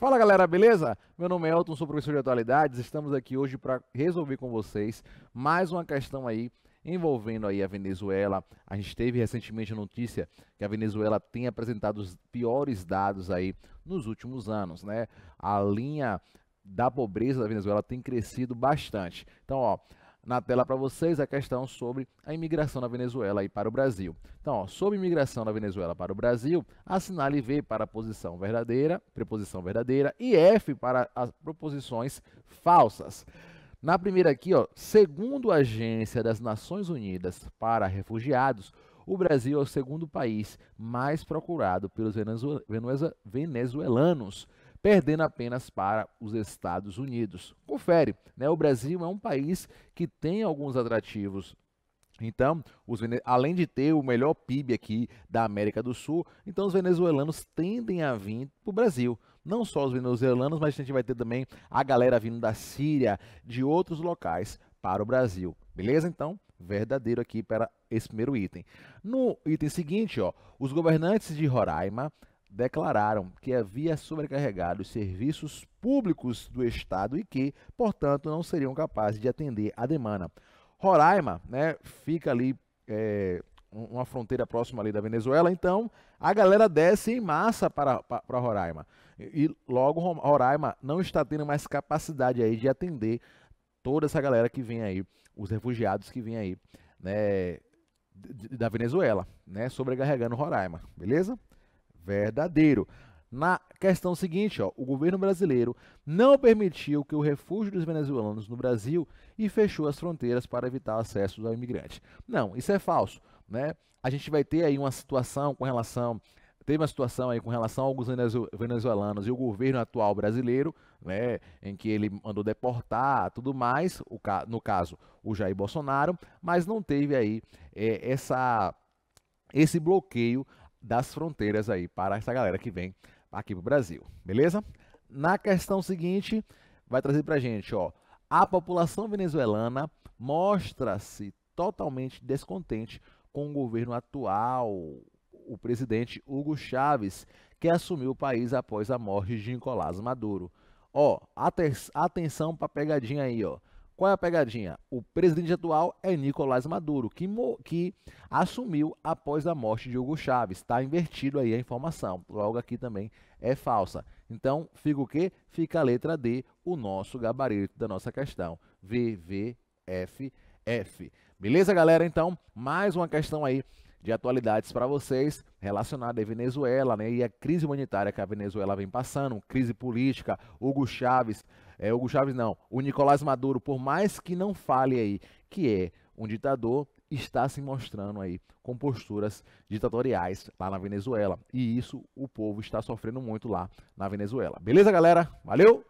Fala galera, beleza? Meu nome é Elton, sou professor de atualidades. Estamos aqui hoje para resolver com vocês mais uma questão aí envolvendo aí a Venezuela. A gente teve recentemente a notícia que a Venezuela tem apresentado os piores dados aí nos últimos anos, né? A linha da pobreza da Venezuela tem crescido bastante. Então, ó, na tela para vocês a questão sobre a imigração na Venezuela e para o Brasil. Então, ó, sobre imigração na Venezuela para o Brasil, assinale V para a posição verdadeira, preposição verdadeira, e F para as proposições falsas. Na primeira aqui, ó, segundo a Agência das Nações Unidas para Refugiados, o Brasil é o segundo país mais procurado pelos venezuelanos perdendo apenas para os Estados Unidos. Confere, né? O Brasil é um país que tem alguns atrativos então, os, além de ter o melhor PIB aqui da América do Sul, então os venezuelanos tendem a vir para o Brasil. Não só os venezuelanos, mas a gente vai ter também a galera vindo da Síria, de outros locais para o Brasil. Beleza? Então, verdadeiro aqui para esse primeiro item. No item seguinte, ó, os governantes de Roraima declararam que havia sobrecarregado os serviços públicos do Estado e que, portanto, não seriam capazes de atender a demanda. Roraima né, fica ali é, uma fronteira próxima ali da Venezuela, então a galera desce em massa para, para, para Roraima. E, e logo Roraima não está tendo mais capacidade aí de atender toda essa galera que vem aí, os refugiados que vêm aí, né, da Venezuela, né, sobrecarregando Roraima, beleza? Verdadeiro. Na questão seguinte, ó, o governo brasileiro não permitiu que o refúgio dos venezuelanos no Brasil e fechou as fronteiras para evitar acesso ao imigrante. Não, isso é falso. Né? A gente vai ter aí uma situação com relação. Teve uma situação aí com relação a alguns venezuelanos e o governo atual brasileiro, né, em que ele mandou deportar tudo mais, o, no caso o Jair Bolsonaro, mas não teve aí é, essa, esse bloqueio das fronteiras aí para essa galera que vem aqui para o Brasil, beleza? Na questão seguinte, vai trazer para a gente, ó, a população venezuelana mostra-se totalmente descontente com o governo atual, o presidente Hugo Chávez, que assumiu o país após a morte de Nicolás Maduro. Ó, atenção para pegadinha aí, ó. Qual é a pegadinha? O presidente atual é Nicolás Maduro, que, que assumiu após a morte de Hugo Chávez. Está invertido aí a informação. Logo aqui também é falsa. Então, fica o quê? Fica a letra D, o nosso gabarito da nossa questão. VVFF. Beleza, galera? Então, mais uma questão aí de atualidades para vocês relacionada à Venezuela né, e a crise humanitária que a Venezuela vem passando, crise política, Hugo Chávez, é, Hugo Chávez não, o Nicolás Maduro, por mais que não fale aí que é um ditador, está se mostrando aí com posturas ditatoriais lá na Venezuela. E isso o povo está sofrendo muito lá na Venezuela. Beleza, galera? Valeu!